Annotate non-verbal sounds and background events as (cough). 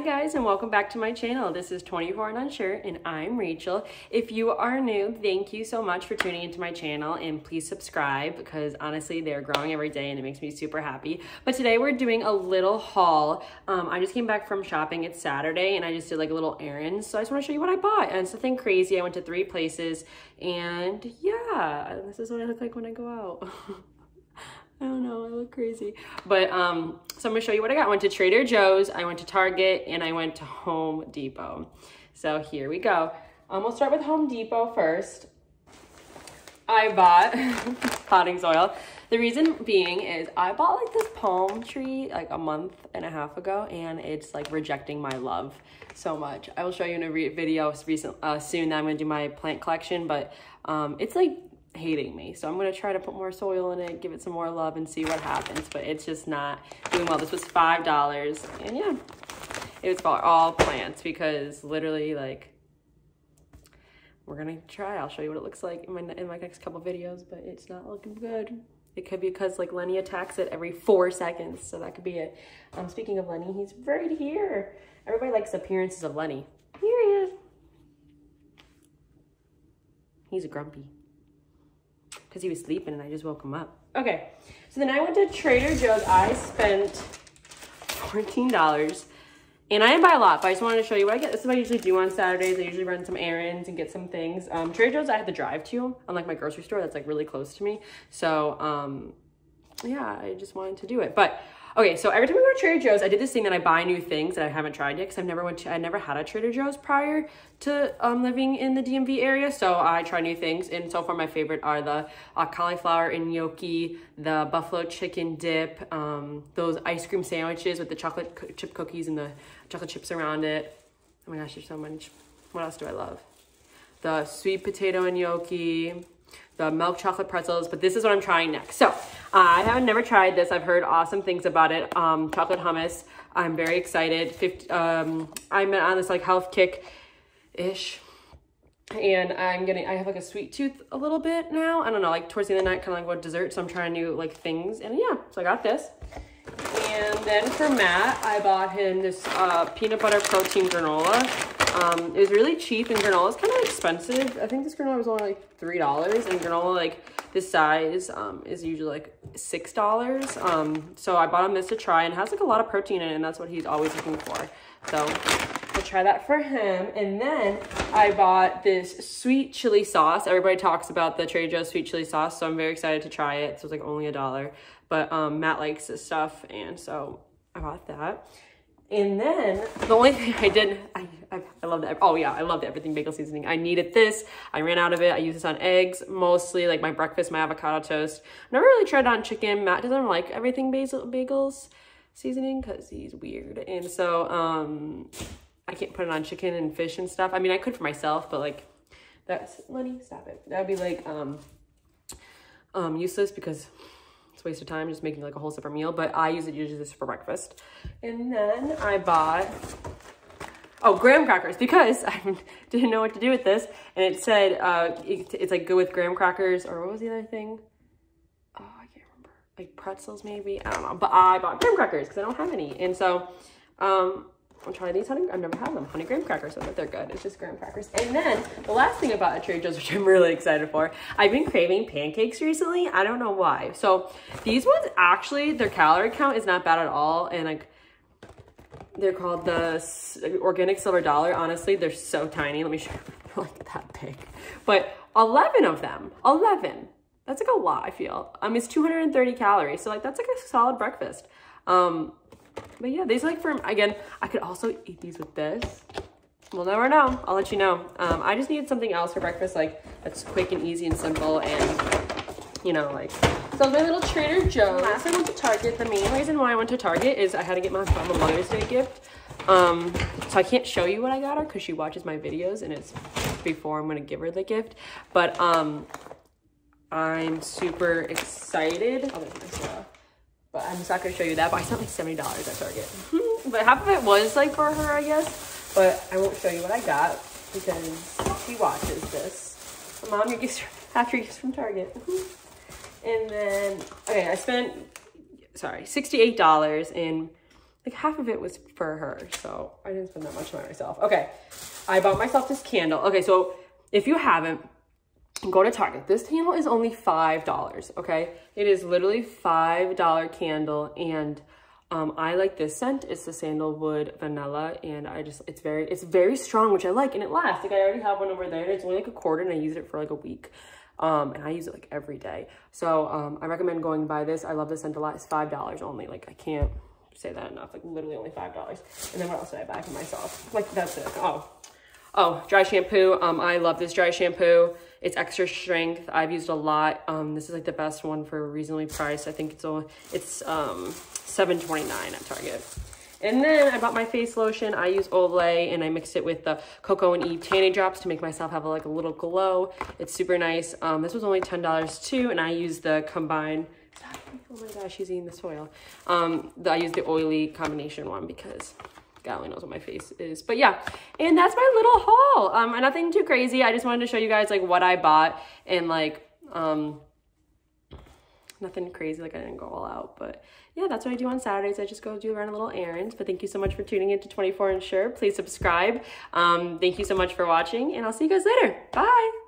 Hi guys and welcome back to my channel. This is 24 and Unsure and I'm Rachel. If you are new, thank you so much for tuning into my channel and please subscribe because honestly they're growing every day and it makes me super happy. But today we're doing a little haul. Um, I just came back from shopping. It's Saturday and I just did like a little errand. So I just want to show you what I bought and it's nothing crazy. I went to three places and yeah, this is what I look like when I go out. (laughs) I don't know, I look crazy. But um, so I'm gonna show you what I got. I went to Trader Joe's, I went to Target, and I went to Home Depot. So here we go. Um, we'll start with Home Depot first. I bought (laughs) potting soil. The reason being is I bought like this palm tree like a month and a half ago and it's like rejecting my love so much. I will show you in a video recent, uh, soon that I'm gonna do my plant collection, but um, it's like hating me. So I'm gonna try to put more soil in it, give it some more love and see what happens, but it's just not doing well. This was $5 and yeah, it was for all plants because literally like, we're gonna try. I'll show you what it looks like in my, in my next couple videos, but it's not looking good. It could be because like Lenny attacks it every four seconds. So that could be it. Um, speaking of Lenny, he's right here. Everybody likes appearances of Lenny. Here he is. He's a grumpy because he was sleeping and I just woke him up. Okay, so then I went to Trader Joe's. I spent $14 and I didn't buy a lot, but I just wanted to show you what I get. This is what I usually do on Saturdays. I usually run some errands and get some things. Um, Trader Joe's I had to drive to, unlike my grocery store that's like really close to me. So um, yeah, I just wanted to do it. But Okay, so every time I go to Trader Joe's, I did this thing that I buy new things that I haven't tried yet because I've never went to, I never had a Trader Joe's prior to um, living in the DMV area. So I try new things, and so far my favorite are the uh, cauliflower and gnocchi, the buffalo chicken dip, um, those ice cream sandwiches with the chocolate chip cookies and the chocolate chips around it. Oh my gosh, there's so much. What else do I love? The sweet potato and gnocchi, the milk chocolate pretzels, but this is what I'm trying next. So I have never tried this. I've heard awesome things about it. Um, chocolate hummus. I'm very excited. 50, um, I'm on this like health kick-ish. And I'm getting, I have like a sweet tooth a little bit now. I don't know, like towards the end of the night, kind of like what dessert. So I'm trying new like things. And yeah, so I got this. And then for Matt, I bought him this uh, peanut butter protein granola. Um, it was really cheap and granola is kind of expensive. I think this granola was only like $3 and granola like this size um, is usually like $6. Um, so I bought him this to try and has like a lot of protein in it and that's what he's always looking for. So I'll try that for him. And then I bought this sweet chili sauce. Everybody talks about the Trader Joe's sweet chili sauce, so I'm very excited to try it. So it's like only a dollar. But um, Matt likes this stuff and so I bought that. And then the only thing I did, I, I, I love that. Oh yeah, I love the everything bagel seasoning. I needed this. I ran out of it. I use this on eggs mostly, like my breakfast, my avocado toast. Never really tried on chicken. Matt doesn't like everything basil bagels seasoning because he's weird. And so um, I can't put it on chicken and fish and stuff. I mean, I could for myself, but like that's, Lenny, stop it. That would be like um, um, useless because it's a waste of time just making like a whole separate meal, but I use it usually just for breakfast. And then I bought, oh, graham crackers because (laughs) I didn't know what to do with this. And it said uh, it, it's like good with graham crackers or what was the other thing? Oh, I can't remember. Like pretzels maybe, I don't know. But I bought graham crackers because I don't have any. And so um, I'll try these honey. I've never had them. Honey graham crackers, but they're good. It's just graham crackers. And then the last thing about Trader Joe's, (laughs) which I'm really excited for, I've been craving pancakes recently. I don't know why. So these ones actually, their calorie count is not bad at all. And like, they're called the organic silver dollar. Honestly, they're so tiny. Let me show you, (laughs) like that big. But 11 of them, 11. That's like a lot, I feel. I Um, it's 230 calories. So like, that's like a solid breakfast. Um, but yeah, these like for, again, I could also eat these with this. We'll never know. I'll let you know. Um, I just needed something else for breakfast, like that's quick and easy and simple and, you know, like, so my little Trader Joe's. Last I went to Target, the main reason why I went to Target is I had to get my mom a Mother's Day gift. Um, so I can't show you what I got her because she watches my videos and it's before I'm going to give her the gift. But um, I'm super excited. Oh, but I'm just not gonna show you that. But I spent like $70 at Target. (laughs) but half of it was like for her, I guess. But I won't show you what I got because she watches this. My Mom, your gifts (laughs) after gifts from Target. (laughs) and then, okay, I spent, sorry, $68 in like half of it was for her. So I didn't spend that much on myself. Okay. I bought myself this candle. Okay. So if you haven't, go to Target. This candle is only $5. Okay. It is literally $5 candle. And um, I like this scent. It's the sandalwood vanilla. And I just, it's very, it's very strong, which I like. And it lasts. Like I already have one over there. and It's only like a quarter and I use it for like a week. Um, and I use it like every day. So um, I recommend going by this. I love this scent a lot. It's $5 only. Like I can't say that enough. Like literally only $5. And then what else did I buy for myself? Like that's it. Oh, oh, dry shampoo. Um, I love this dry shampoo. It's extra strength. I've used a lot. Um, this is like the best one for a reasonably priced. I think it's only, it's um, $7.29 at Target. And then I bought my face lotion. I use Olay and I mixed it with the Coco and Eve Tanning Drops to make myself have a, like a little glow. It's super nice. Um, this was only $10 too. And I used the combined, oh my gosh, she's eating the soil. Um, the, I used the oily combination one because God only knows what my face is. But yeah, and that's my little haul. Um, nothing too crazy. I just wanted to show you guys like what I bought and like, um, nothing crazy. Like I didn't go all out, but yeah, that's what I do on Saturdays. I just go do run a little errands. But thank you so much for tuning in to 24 and Sure. Please subscribe. Um, thank you so much for watching, and I'll see you guys later. Bye.